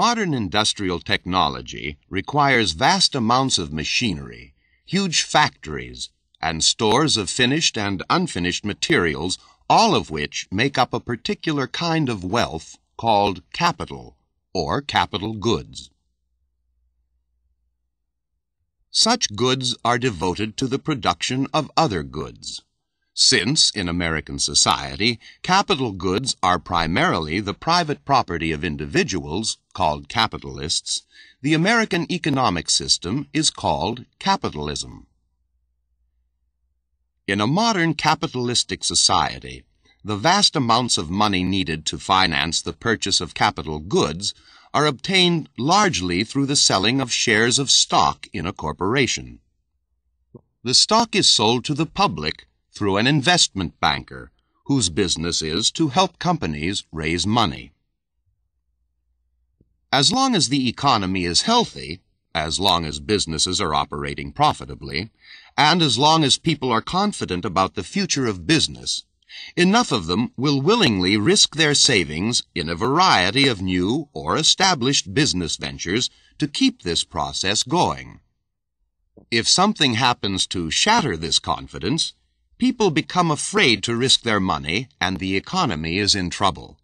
Modern industrial technology requires vast amounts of machinery, huge factories, and stores of finished and unfinished materials, all of which make up a particular kind of wealth called capital or capital goods. Such goods are devoted to the production of other goods. Since, in American society, capital goods are primarily the private property of individuals, called capitalists, the American economic system is called capitalism. In a modern capitalistic society, the vast amounts of money needed to finance the purchase of capital goods are obtained largely through the selling of shares of stock in a corporation. The stock is sold to the public through an investment banker whose business is to help companies raise money. As long as the economy is healthy, as long as businesses are operating profitably, and as long as people are confident about the future of business, enough of them will willingly risk their savings in a variety of new or established business ventures to keep this process going. If something happens to shatter this confidence, People become afraid to risk their money and the economy is in trouble.